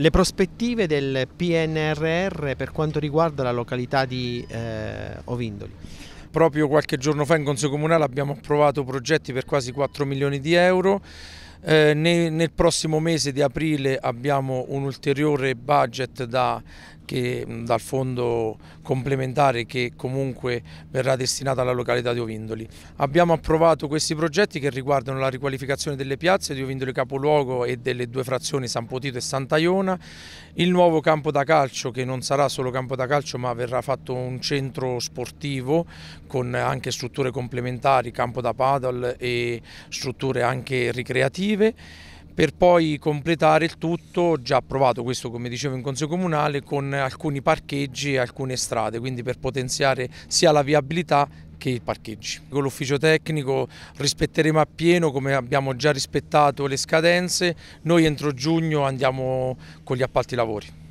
Le prospettive del PNRR per quanto riguarda la località di eh, Ovindoli? Proprio qualche giorno fa in Consiglio Comunale abbiamo approvato progetti per quasi 4 milioni di euro. Eh, nel, nel, prossimo mese di aprile abbiamo un ulteriore budget da che, dal fondo complementare che comunque verrà destinato alla località di Ovindoli. Abbiamo approvato questi progetti che riguardano la riqualificazione delle piazze di Ovindoli Capoluogo e delle due frazioni San Potito e Santa Iona, il nuovo campo da calcio che non sarà solo campo da calcio ma verrà fatto un centro sportivo con anche strutture complementari, campo da paddle e strutture anche ricreative per poi completare il tutto, già approvato questo come dicevo in Consiglio Comunale, con alcuni parcheggi e alcune strade, quindi per potenziare sia la viabilità che i parcheggi. Con l'ufficio tecnico rispetteremo appieno come abbiamo già rispettato le scadenze, noi entro giugno andiamo con gli appalti lavori.